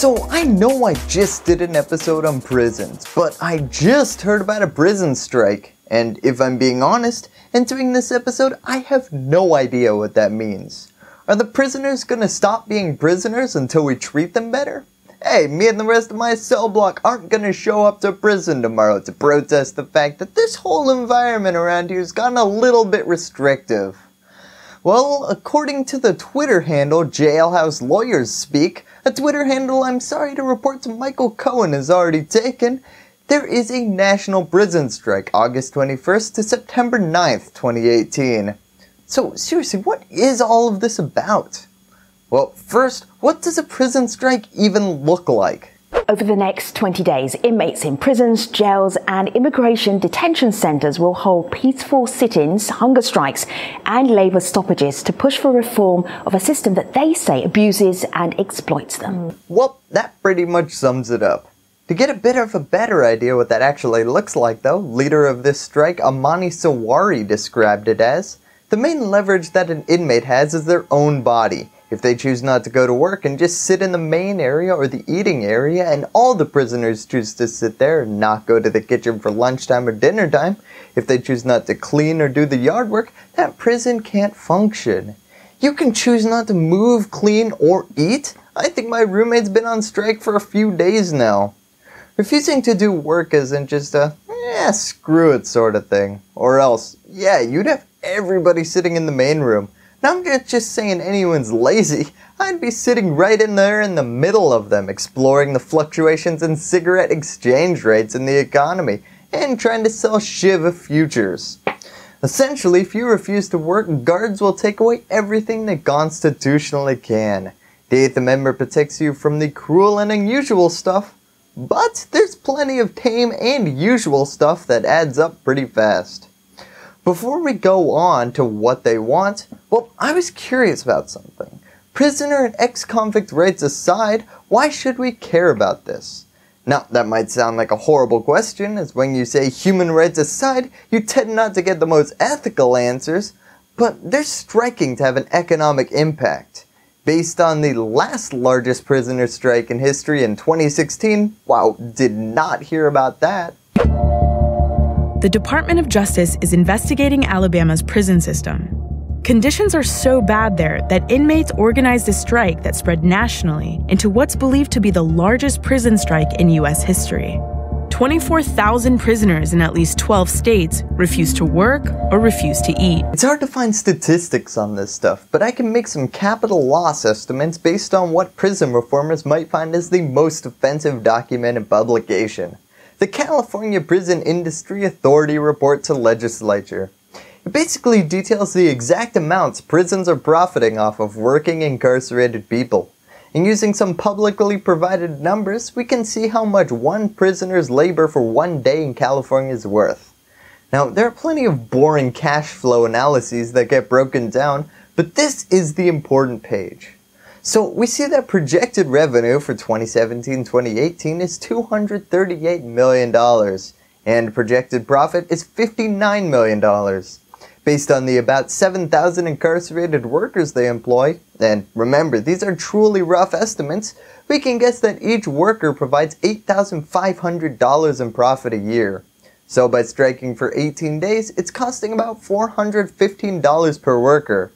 So I know I just did an episode on prisons, but I just heard about a prison strike. And if I'm being honest, entering this episode, I have no idea what that means. Are the prisoners gonna stop being prisoners until we treat them better? Hey, me and the rest of my cell block aren't gonna show up to prison tomorrow to protest the fact that this whole environment around here has gotten a little bit restrictive. Well, according to the Twitter handle Jailhouse Lawyers Speak, a Twitter handle I'm sorry to report to Michael Cohen has already taken, there is a national prison strike August 21st to September 9th, 2018. So seriously, what is all of this about? Well, first, what does a prison strike even look like? Over the next 20 days, inmates in prisons, jails, and immigration detention centres will hold peaceful sit ins, hunger strikes, and labour stoppages to push for reform of a system that they say abuses and exploits them. Well, that pretty much sums it up. To get a bit of a better idea what that actually looks like, though, leader of this strike, Amani Sawari, described it as the main leverage that an inmate has is their own body. If they choose not to go to work and just sit in the main area or the eating area, and all the prisoners choose to sit there and not go to the kitchen for lunchtime or dinner time, if they choose not to clean or do the yard work, that prison can't function. You can choose not to move, clean, or eat. I think my roommate's been on strike for a few days now. Refusing to do work isn't just a, eh, screw it sort of thing. Or else, yeah, you'd have everybody sitting in the main room not just saying anyone's lazy. I'd be sitting right in there in the middle of them, exploring the fluctuations in cigarette exchange rates in the economy, and trying to sell Shiva futures. Essentially, if you refuse to work, guards will take away everything they constitutionally can. The Eighth Amendment protects you from the cruel and unusual stuff, but there's plenty of tame and usual stuff that adds up pretty fast. Before we go on to what they want, well, I was curious about something. Prisoner and ex-convict rights aside, why should we care about this? Now, that might sound like a horrible question, as when you say human rights aside, you tend not to get the most ethical answers, but they're striking to have an economic impact. Based on the last largest prisoner strike in history in 2016, wow, did not hear about that. The Department of Justice is investigating Alabama's prison system. Conditions are so bad there that inmates organized a strike that spread nationally into what's believed to be the largest prison strike in U.S. history. 24,000 prisoners in at least 12 states refuse to work or refuse to eat. It's hard to find statistics on this stuff, but I can make some capital loss estimates based on what prison reformers might find as the most offensive documented publication the California Prison Industry Authority report to legislature. It basically details the exact amounts prisons are profiting off of working incarcerated people. And using some publicly provided numbers, we can see how much one prisoner's labor for one day in California is worth. Now, there are plenty of boring cash flow analyses that get broken down, but this is the important page. So we see that projected revenue for 2017-2018 is $238 million and projected profit is $59 million. Based on the about 7,000 incarcerated workers they employ, and remember these are truly rough estimates, we can guess that each worker provides $8,500 in profit a year. So by striking for 18 days, it's costing about $415 per worker.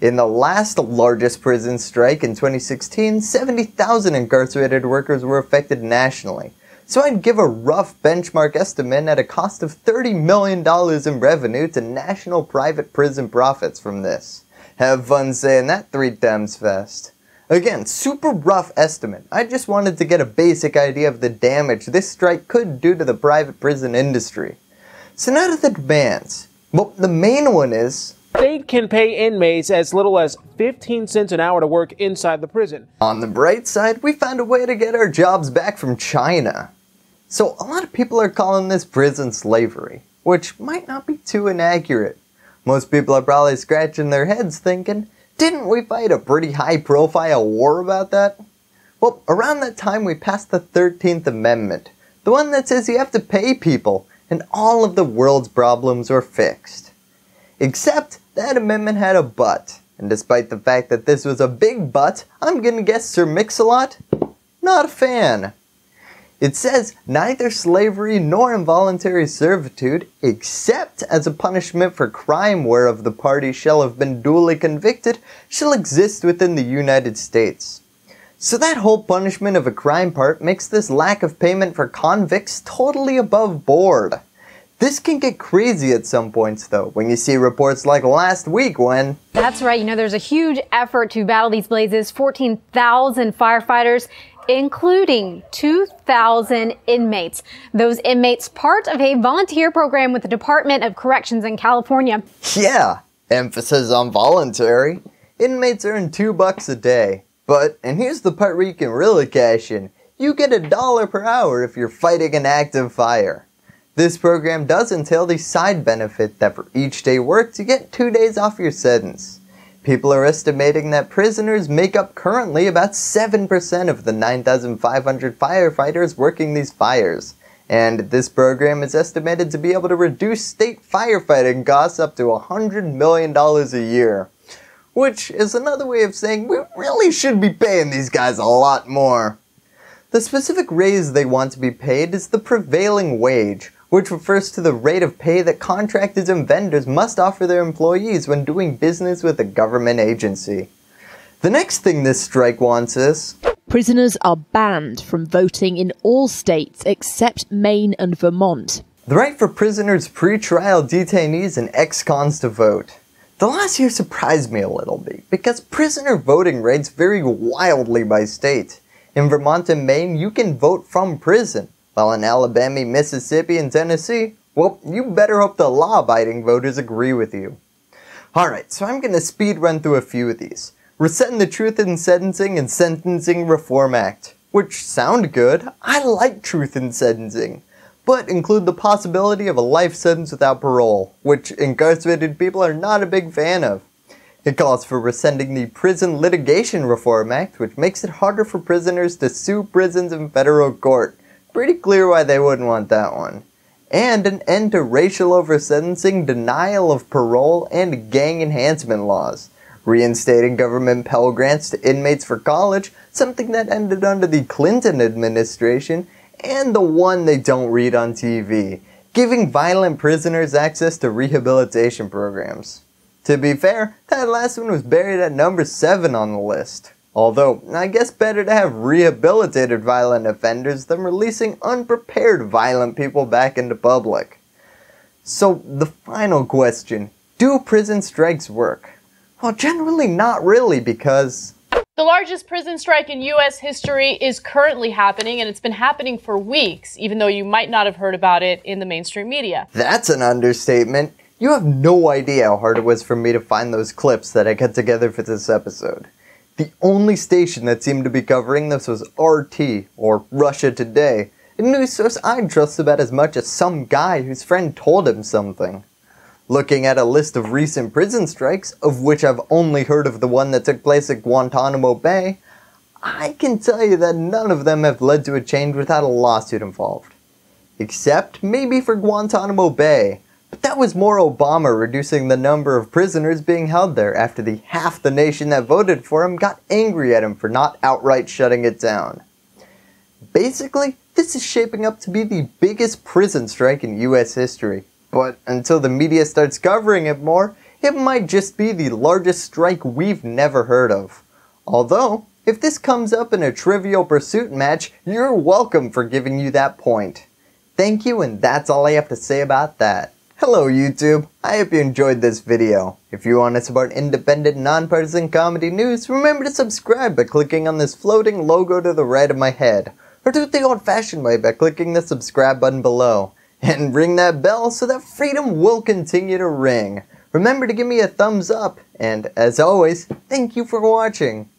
In the last largest prison strike in 2016, 70,000 incarcerated workers were affected nationally. So I'd give a rough benchmark estimate at a cost of $30 million in revenue to national private prison profits from this. Have fun saying that three times fast. Again, super rough estimate. I just wanted to get a basic idea of the damage this strike could do to the private prison industry. So now to the demands. Well, the main one is state can pay inmates as little as 15 cents an hour to work inside the prison. On the bright side, we found a way to get our jobs back from China. So a lot of people are calling this prison slavery, which might not be too inaccurate. Most people are probably scratching their heads thinking, didn't we fight a pretty high profile war about that? Well, around that time we passed the 13th Amendment, the one that says you have to pay people, and all of the world's problems were fixed. Except that amendment had a but. And despite the fact that this was a big but, I'm gonna guess Sir Mix-a-Lot Not a fan. It says neither slavery nor involuntary servitude, except as a punishment for crime whereof the party shall have been duly convicted, shall exist within the United States. So that whole punishment of a crime part makes this lack of payment for convicts totally above board. This can get crazy at some points though, when you see reports like last week when. That's right, you know, there's a huge effort to battle these blazes. 14,000 firefighters including 2,000 inmates. Those inmates part of a volunteer program with the Department of Corrections in California. Yeah, emphasis on voluntary. Inmates earn two bucks a day. But, and here's the part where you can really cash in, you get a dollar per hour if you're fighting an active fire. This program does entail the side benefit that for each day worked you get two days off your sentence. People are estimating that prisoners make up currently about 7% of the 9,500 firefighters working these fires. And this program is estimated to be able to reduce state firefighting costs up to $100 million a year. Which is another way of saying we really should be paying these guys a lot more. The specific raise they want to be paid is the prevailing wage, which refers to the rate of pay that contractors and vendors must offer their employees when doing business with a government agency. The next thing this strike wants is Prisoners are banned from voting in all states except Maine and Vermont. The right for prisoners, pre-trial detainees, and ex-cons to vote. The last year surprised me a little bit because prisoner voting rates vary wildly by state. In Vermont and Maine, you can vote from prison, while in Alabama, Mississippi, and Tennessee, well, you better hope the law-abiding voters agree with you. Alright, so I'm going to speed run through a few of these. Resetting the Truth in Sentencing and Sentencing Reform Act, which sound good. I like truth in sentencing, but include the possibility of a life sentence without parole, which incarcerated people are not a big fan of. It calls for rescinding the Prison Litigation Reform Act, which makes it harder for prisoners to sue prisons in federal court, Pretty clear why they wouldn't want that one. And an end to racial oversentencing, denial of parole, and gang enhancement laws. Reinstating government Pell Grants to inmates for college, something that ended under the Clinton administration, and the one they don't read on TV, giving violent prisoners access to rehabilitation programs. To be fair, that last one was buried at number 7 on the list. Although, I guess better to have rehabilitated violent offenders than releasing unprepared violent people back into public. So, the final question, do prison strikes work? Well, generally not really because... The largest prison strike in U.S. history is currently happening, and it's been happening for weeks, even though you might not have heard about it in the mainstream media. That's an understatement. You have no idea how hard it was for me to find those clips that I cut together for this episode. The only station that seemed to be covering this was RT, or Russia Today, a news source I'd trust about as much as some guy whose friend told him something. Looking at a list of recent prison strikes, of which I've only heard of the one that took place at Guantanamo Bay, I can tell you that none of them have led to a change without a lawsuit involved. Except maybe for Guantanamo Bay, but that was more Obama reducing the number of prisoners being held there after the half the nation that voted for him got angry at him for not outright shutting it down. Basically, this is shaping up to be the biggest prison strike in US history. But until the media starts covering it more, it might just be the largest strike we've never heard of. Although, if this comes up in a Trivial Pursuit match, you're welcome for giving you that point. Thank you and that's all I have to say about that. Hello YouTube, I hope you enjoyed this video. If you want to support independent, nonpartisan comedy news, remember to subscribe by clicking on this floating logo to the right of my head. Or do it the old fashioned way by clicking the subscribe button below. And ring that bell so that freedom will continue to ring. Remember to give me a thumbs up, and as always, thank you for watching.